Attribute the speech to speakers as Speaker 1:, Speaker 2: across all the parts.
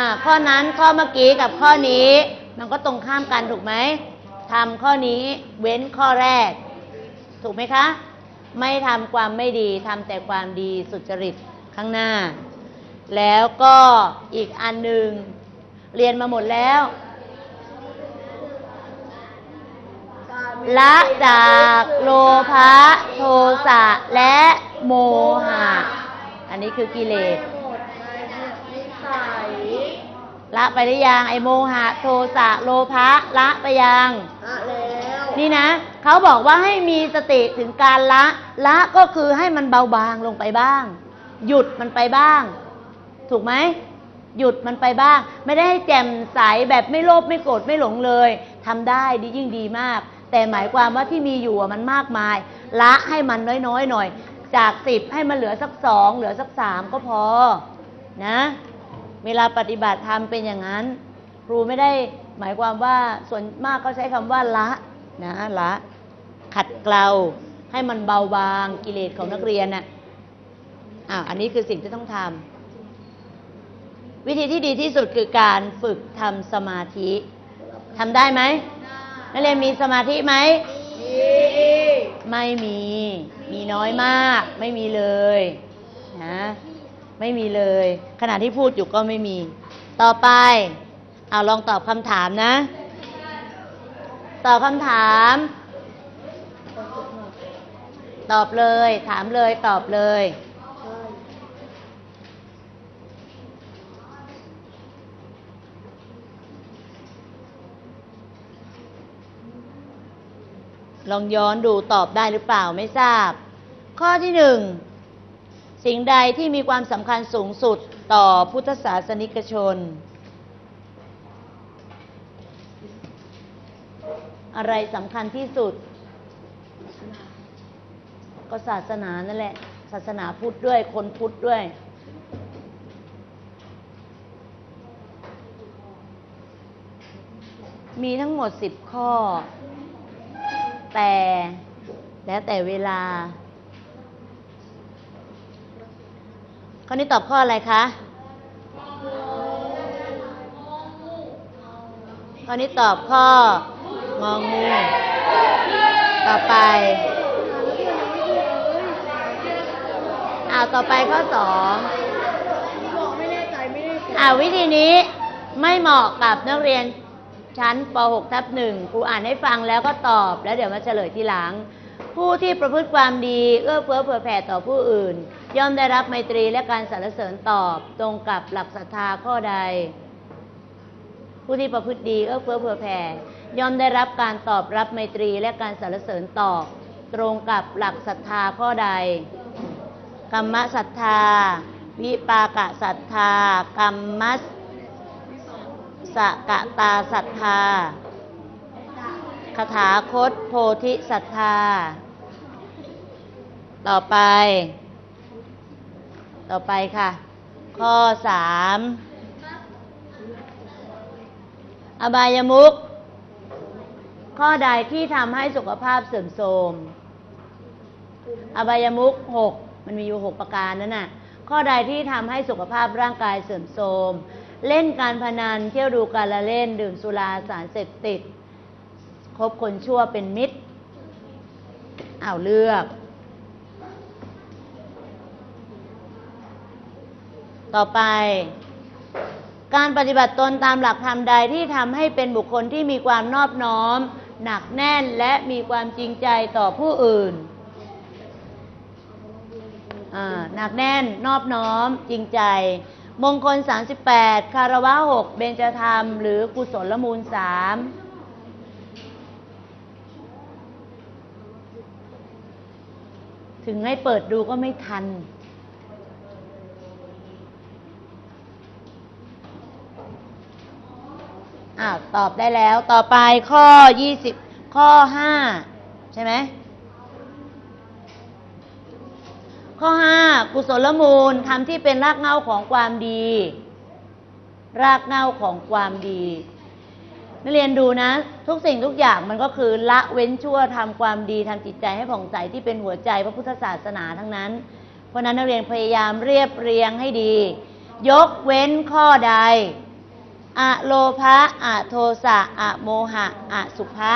Speaker 1: อ่าข้อนั้นข้อเมื่อกี้กับข้อนี้ มันก็ตรงข้ามกันถูกไหมทำข้อนี้เว้นข้อแรก ถูกไหมคะ ไม่ทำความไม่ดีทำแต่ความดีสุจริตข้างหน้า แล้วก็อีกอันหนึ่งเรียนมาหมดแล้วละจากโลภะโทสะและโมหะ อันนี้คือกิเลส
Speaker 2: หมดในนิสัย
Speaker 1: ละไปหรือยังไอโมหะโทสะโลภะละไปยัง
Speaker 2: ละแล้ว
Speaker 1: นี่นะเขาบอกว่าให้มีสติถึงการละ ละก็คือให้มันเบาบางลงไปบ้าง หยุดมันไปบ้าง ถูกไหมหยุดมันไปบ้าง ไม่ได้ให้แจ่มใสแบบไม่โลภไม่โกรธไม่หลงเลยทำได้ดียิ่งดีมาก แต่หมายความว่าที่มีอยู่อะมันมากมาย ละให้มันน้อยๆหน่อย จากสิบให้มันเหลือสักสองเหลือสักสามก็พอนะ เวลาปฏิบัติธรรมเป็นอย่างนั้น ครูไม่ได้หมายความว่าส่วนมากเขาใช้คำว่าละนะละ ขัดเกลาให้มันเบาบางกิเลสของนักเรียนน่ะอ่าอันนี้คือสิ่งที่ต้องทำวิธีที่ดีที่สุดคือการฝึกทำสมาธิทำได้ไหมนักเรียนมีสมาธิไหม
Speaker 2: มี
Speaker 1: ไม่มี มีน้อยมาก ไม่มีเลยนะ ไม่มีเลย ขณะที่พูดอยู่ก็ไม่มี ต่อไปเอาลองตอบคำถามนะ ตอบคำถาม ตอบเลย ถามเลย ตอบเลย ลองย้อนดูตอบได้หรือเปล่าไม่ทราบ ข้อที่หนึ่ง สิ่งใดที่มีความสำคัญสูงสุดต่อพุทธศาสนิกชน อะไรสำคัญที่สุด ก็ศาสนานั่นแหละ ศาสนาพุทธด้วยคนพุทธด้วย มีทั้งหมดสิบข้อ แต่แล้วแต่เวลา ข้อนี้ตอบข้ออะไรคะข้อนี้ตอบข้ององูต่อไปอ้าต่อไปข้อสอง
Speaker 2: อ่า
Speaker 1: วิธีนี้ไม่เหมาะกับนักเรียนชั้นป .6 ทับหนึ่งครูอ่านให้ฟังแล้วก็ตอบแล้วเดี๋ยวมาเฉลยทีหลัง ผู้ที่ประพฤติความดี เอื้อเฟื้อเผื่อแผ่ต่อผู้อื่น ย่อมได้รับไมตรีและการสรรเสริญตอบตรงกับหลักศรัทธาข้อใด ผู้ที่ประพฤติดีเอื้อเฟื้อเผื่อแผ่ย่อมได้รับการตอบรับไมตรีและการสรรเสริญตอบตรงกับหลักศรัทธาข้อใดกรรมศรัทธา วิปากะศรัทธากรรมัสสกตาศรัทธาคาถาคตโพธิศรัทธา ต่อไป ต่อไปค่ะ ข้อสามอบายมุขข้อใดที่ทำให้สุขภาพเสื่อมโทรม อบายมุขหกมันมีอยู่หกประการนั่นน่ะ ข้อใดที่ทำให้สุขภาพร่างกายเสื่อมโทรม เล่นการพนันเที่ยวดูการละเล่นดื่มสุราสารเสพติดคบคนชั่วเป็นมิตรอ้าวเลือก ต่อไป การปฏิบัติตนตามหลักธรรมใดที่ทำให้เป็นบุคคลที่มีความนอบน้อม หนักแน่นและมีความจริงใจต่อผู้อื่นหนักแน่นนอบน้อมจริงใจ มงคล 38 คารวะ 6 เบญจธรรม หรือกุศลมูล 3ถึงให้เปิดดูก็ไม่ทัน อ้าวตอบได้แล้วต่อไปข้อ20ข้อ5ใช่ไหมข้อ5กุศลมูลทำที่เป็นรากเหง้าของความดี รากเหง้าของความดีนักเรียนดูนะ ทุกสิ่งทุกอย่างมันก็คือละเว้นชั่วทำความดีทำจิตใจให้ผ่องใสที่เป็นหัวใจพระพุทธศาสนาทั้งนั้น เพราะนั้นนักเรียนพยายามเรียบเรียงให้ดี ยกเว้นข้อใด อะโลภะอะโทสะอะโมหะอะสุภะ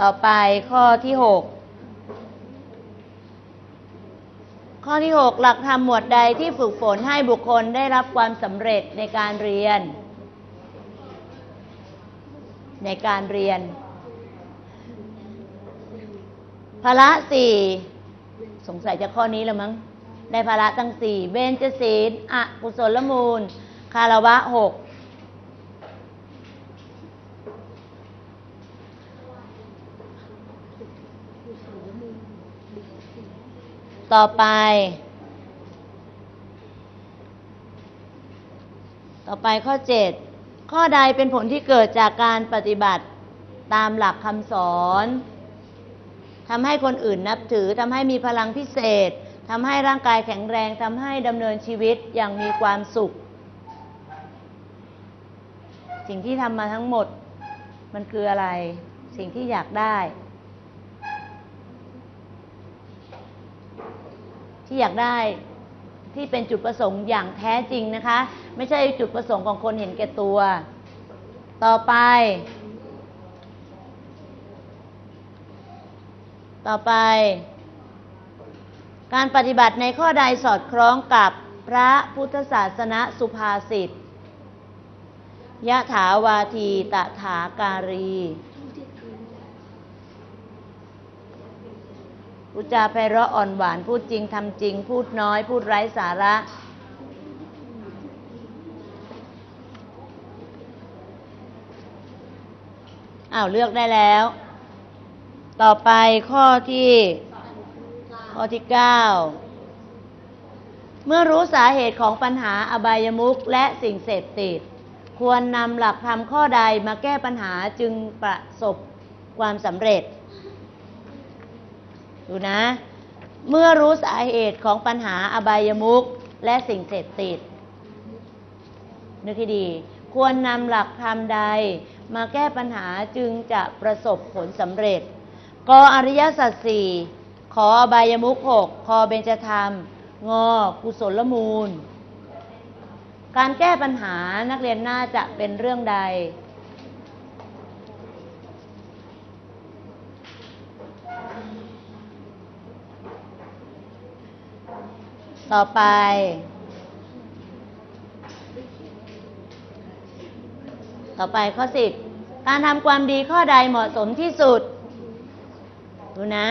Speaker 1: ต่อไปข้อที่หกข้อที่หกหลักธรรมหมวดใดที่ฝึกฝนให้บุคคลได้รับความสำเร็จในการเรียน ในการเรียนภาระสี่สงสัยจะข้อนี้แล้วมั้งได้ภาระตั้งสี่เบญจศีลอกุศลมูล คารวะหกต่อไป ต่อไปข้อ7 ข้อใดเป็นผลที่เกิดจากการปฏิบัติตามหลักคำสอนทำให้คนอื่นนับถือทำให้มีพลังพิเศษทำให้ร่างกายแข็งแรงทำให้ดำเนินชีวิตอย่างมีความสุข สิ่งที่ทำมาทั้งหมด มันคืออะไร สิ่งที่อยากได้ ที่อยากได้ ที่เป็นจุดประสงค์อย่างแท้จริงนะคะ ไม่ใช่จุดประสงค์ของคนเห็นแก่ตัว ต่อไป ต่อไป การปฏิบัติในข้อใดสอดคล้องกับพระพุทธศาสนสุภาษิตยะถาวาทีตถาการี พูดจาไพเราะอ่อนหวาน พูดจริงทำจริง พูดน้อย พูดไร้สาระ อ้าว เลือกได้แล้ว ต่อไปข้อที่ ข้อที่เก้าเมื่อรู้สาเหตุของปัญหาอบายมุขและสิ่งเสพติด ควรนำหลักธรรมข้อใดมาแก้ปัญหาจึงประสบความสำเร็จ ดูนะ เมื่อรู้สาเหตุของปัญหาอบายมุขและสิ่งเสพติดนึกให้ดี ควรนำหลักธรรมใด มาแก้ปัญหาจึงจะประสบผลสำเร็จ กออริยสัจสี่ขออบายมุขหกคอเบญจธรรม งอกุศลมูล การแก้ปัญหานักเรียนน่าจะเป็นเรื่องใด ต่อไป ต่อไปข้อสิบการทำความดีข้อใดเหมาะสมที่สุด ดูนะ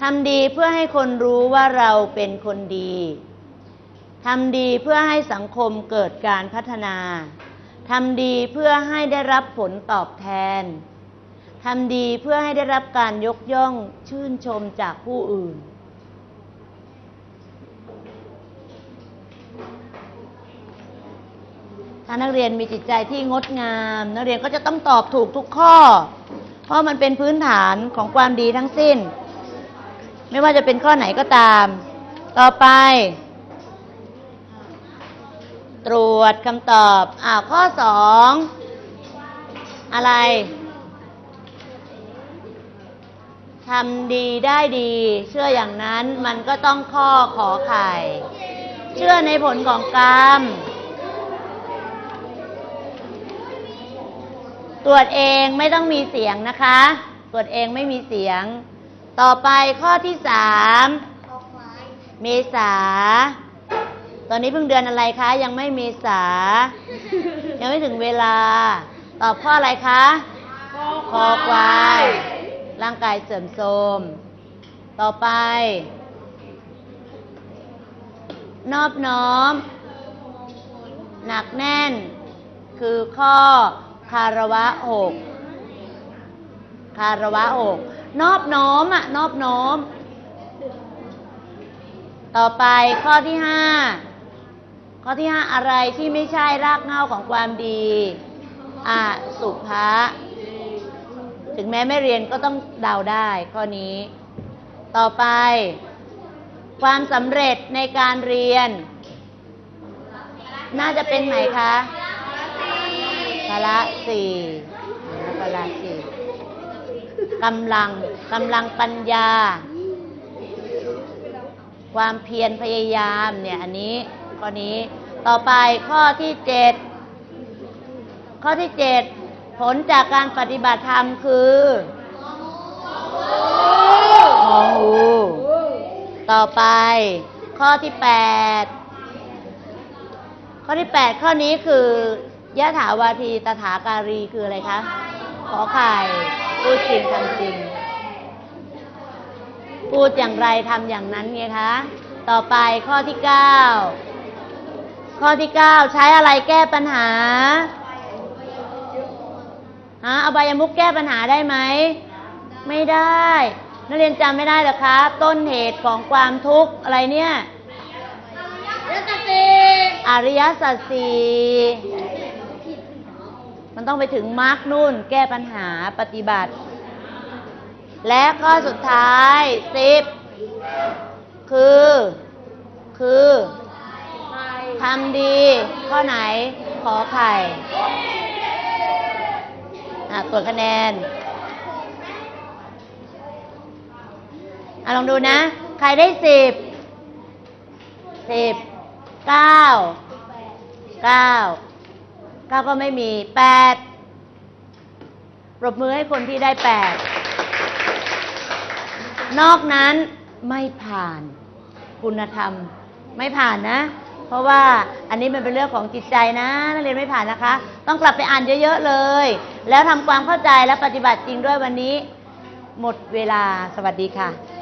Speaker 1: ทำดีเพื่อให้คนรู้ว่าเราเป็นคนดีทำดีเพื่อให้สังคมเกิดการพัฒนา ทำดีเพื่อให้ได้รับผลตอบแทน ทำดีเพื่อให้ได้รับการยกย่องชื่นชมจากผู้อื่น ถ้านักเรียนมีจิตใจที่งดงาม นักเรียนก็จะต้องตอบถูกทุกข้อ เพราะมันเป็นพื้นฐานของความดีทั้งสิ้น ไม่ว่าจะเป็นข้อไหนก็ตาม ต่อไป ตรวจคำตอบอ่าข้อสองอะไรทำดีได้ดี เชื่ออย่างนั้นมันก็ต้องข้อขอไข่ เชื่อในผลของกรรม ตรวจเองไม่ต้องมีเสียงนะคะ ตรวจเองไม่มีเสียง ต่อไปข้อที่สามเมษา ตอนนี้เพิ่งเดือนอะไรคะ ยังไม่เมษา ยังไม่ถึงเวลา ตอบข้ออะไรคะคอควาย ร่างกายเสื่อมโทรม ต่อไป นอบน้อม หนักแน่น คือข้อ คารวะหกคารวะหกนอบน้อมอะ นอบน้อม ต่อไปข้อที่ห้าข้อที่ห้าอะไรที่ไม่ใช่รากเหง้าของความดีอะสุภะถึงแม้ไม่เรียนก็ต้องเดาได้ข้อนี้ ต่อไป ความสำเร็จในการเรียน น่าจะเป็นไหนคะ ละสี่พละสี่กำลังกำลังปัญญา ความเพียรพยายามเนี่ยอันนี้ข้อนี้ต่อไปข้อที่เจ็ดข้อที่เจ็ดผลจากการปฏิบัติธรรมคือหองูต่อไป ข้อที่แปดข้อที่แปดข้อนี้คือ ยะถาวาทีตถาการีคืออะไรคะ ขอไข่พูดจริงทำจริง พูดอย่างไรทำอย่างนั้นไงคะ ต่อไปข้อที่เก้าข้อที่เก้าใช้อะไรแก้ปัญหาฮะอบายมุกแก้ปัญหาได้ไหม ไม่ได้ นักเรียนจำไม่ได้เหรอคะ ต้นเหตุของความทุกข์อะไรเนี่ย
Speaker 2: รัตติ
Speaker 1: อริยสัจสี่ มันต้องไปถึงมาร์กนู่น แก้ปัญหาปฏิบัติ และข้อสุดท้ายสิบคือ คือ
Speaker 2: ทำ
Speaker 1: ดี ข้อไหนขอไข่ตรวจคะแนนอลองดูนะ ใครได้สิบสิบเก้าเก้า ก้าก็ไม่มีแปดปรบมือให้คนที่ได้แปดนอกนั้นไม่ผ่านคุณธรรม ไม่ผ่านนะ เพราะว่าอันนี้มันเป็นเรื่องของจิตใจนะนักเรียนไม่ผ่านนะคะ ต้องกลับไปอ่านเยอะๆเลย แล้วทำความเข้าใจและปฏิบัติจริงด้วยวันนี้ หมดเวลาสวัสดีค่ะ